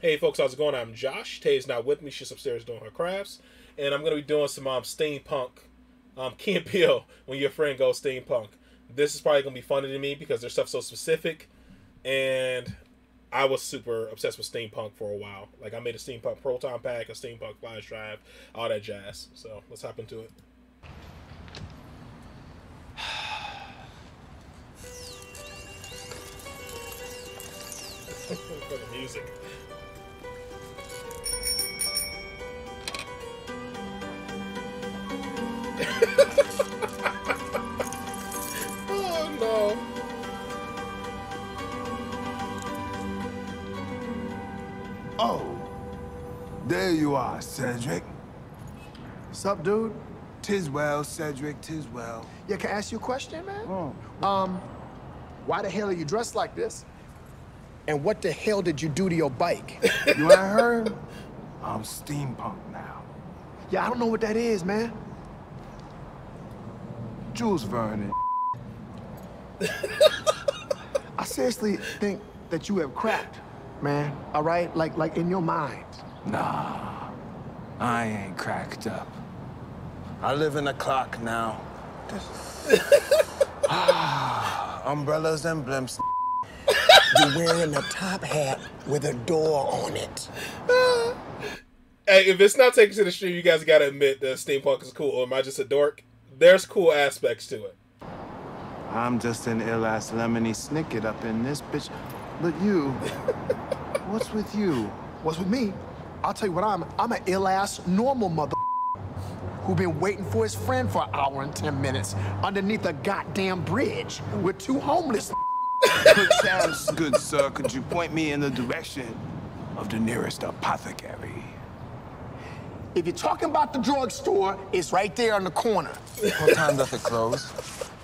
Hey folks, how's it going? I'm Josh. Tay's not with me. She's upstairs doing her crafts. And I'm gonna be doing some um steampunk um Key Peele when your friend goes steampunk. This is probably gonna be funny to me because there's stuff so specific and I was super obsessed with steampunk for a while. Like I made a steampunk proton pack, a steampunk flash drive, all that jazz. So let's hop into it. For the music. oh no. Oh, there you are, Cedric. Sup, dude? Tis well, Cedric, tis well. Yeah, can I ask you a question, man? Um, why the hell are you dressed like this? And what the hell did you do to your bike? You ain't heard? I'm steampunk now. yeah, I don't know what that is, man. Jules Vernon. I seriously think that you have cracked, man. All right? Like, like in your mind. Nah, I ain't cracked up. I live in a clock now. Ah, Umbrellas and blimps. You're wearing a top hat with a door on it. Hey, if it's not taken to the stream, you guys gotta admit that steampunk is cool. Or am I just a dork? There's cool aspects to it. I'm just an ill-ass lemony snicket up in this bitch. But you, what's with you? What's with me? I'll tell you what I'm. I'm an ill-ass normal mother who been waiting for his friend for an hour and ten minutes underneath a goddamn bridge with two homeless Good chance, good sir. Could you point me in the direction of the nearest apothecary? If you're talking about the drugstore, it's right there on the corner. What time does it close?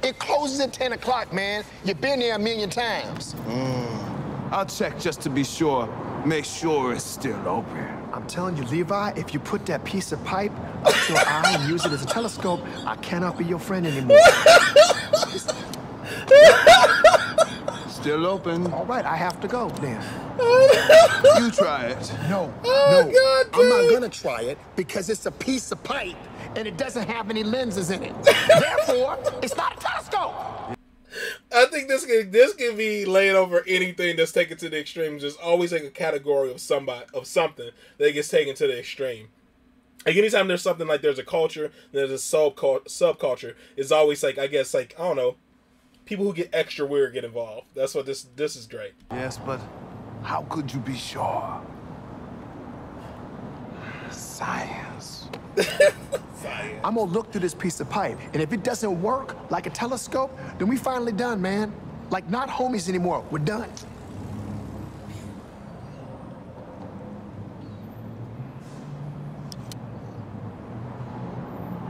It closes at 10 o'clock, man. You've been there a million times. Mm. I'll check just to be sure. Make sure it's still open. I'm telling you, Levi, if you put that piece of pipe up to your eye and use it as a telescope, I cannot be your friend anymore. Still open. All right, I have to go then. You try it. No, Oh, no. God, I'm not gonna try it because it's a piece of pipe and it doesn't have any lenses in it. Therefore, it's not a telescope. I think this can this can be laid over anything that's taken to the extreme. Just always like a category of somebody of something that gets taken to the extreme. Like anytime there's something like there's a culture, there's a sub subculture. It's always like I guess like I don't know, people who get extra weird get involved. That's what this this is great. Yes, but how could you be sure? Science. Science. I'm gonna look through this piece of pipe, and if it doesn't work like a telescope, then we finally done, man. Like not homies anymore. We're done.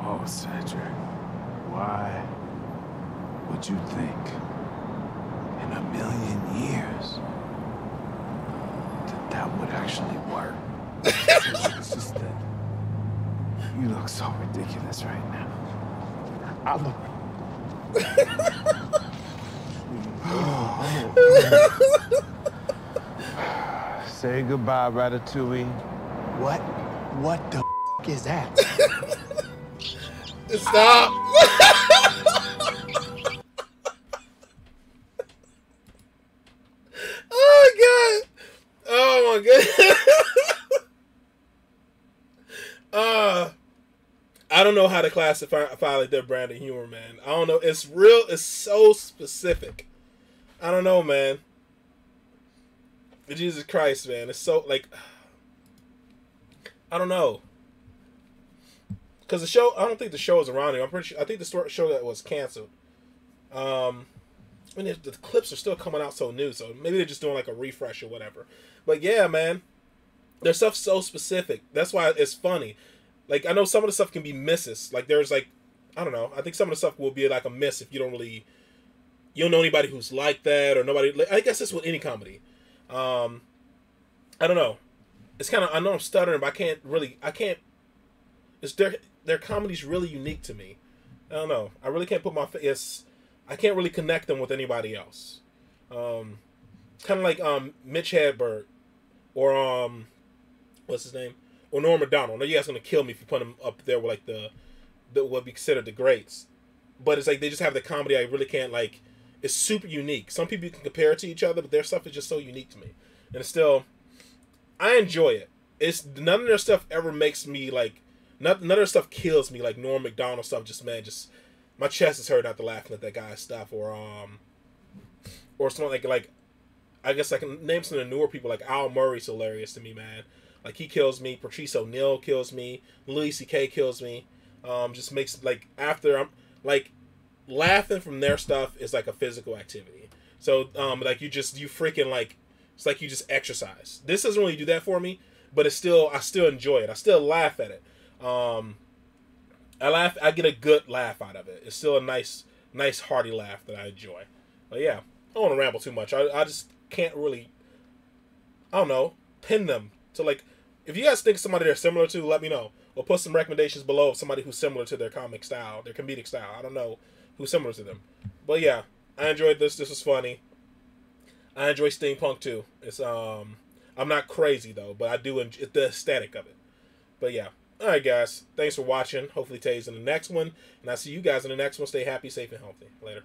Oh, Cedric, why would you think in a million years that that would actually work? it's just that you look so ridiculous right now. I look. Say goodbye, Ratatouille. What? What the f- is that? Stop. uh I don't know how to classify like their brand of humor, man. I don't know. It's real. It's so specific. I don't know, man. Jesus Christ, man. It's so like. I don't know. Because the show, I don't think the show is around anymore. I'm pretty sure. I think the show that was canceled. Um, Mean, the, clips are still coming out so new, so maybe they're just doing like a refresh or whatever. But yeah, man, their stuff's so specific. That's why it's funny. Like I know some of the stuff can be misses. Like there's like, I don't know. I think some of the stuff will be like a miss if you don't really, you don't know anybody who's like that or nobody. Like, I guess it's with any comedy. Um, I don't know. It's kind of I know I'm stuttering, but I can't really. I can't. It's their their comedy's really unique to me. I don't know. I really can't put my face. I can't really connect them with anybody else. Um, kind of like um Mitch Hedberg. or um, what's his name, or Norm Macdonald. I know you guys gonna kill me if you put him up there with like the, the what be considered the greats, but it's like they just have the comedy I really can't like. It's super unique. Some people you can compare it to each other, but their stuff is just so unique to me, and it's still, I enjoy it. It's none of their stuff ever makes me like, none, none of their stuff kills me like Norm Macdonald stuff. Just man, just my chest is hurt after laughing at that guy's stuff, or um, or something like like I guess I can name some of the newer people like Al Murray's hilarious to me, man. Like he kills me. Patrice O'Neal kills me. Louis C.K. kills me. Um, just makes like after I'm like laughing from their stuff is like a physical activity. So um, like you just you freaking like it's like you just exercise. This doesn't really do that for me, but it's still I still enjoy it. I still laugh at it. Um, I laugh. I get a good laugh out of it. It's still a nice, nice hearty laugh that I enjoy. But yeah, I don't want to ramble too much. I, I just can't really. I don't know. Pin them to like. If you guys think somebody they're similar to, let me know. Or put some recommendations below of somebody who's similar to their comic style, their comedic style. I don't know who's similar to them. But yeah, I enjoyed this. This was funny. I enjoy steampunk too. It's um, I'm not crazy though, but I do enjoy the aesthetic of it. But yeah, all right, guys. Thanks for watching. Hopefully, Tay's in the next one, and I'll see you guys in the next one. Stay happy, safe, and healthy. Later.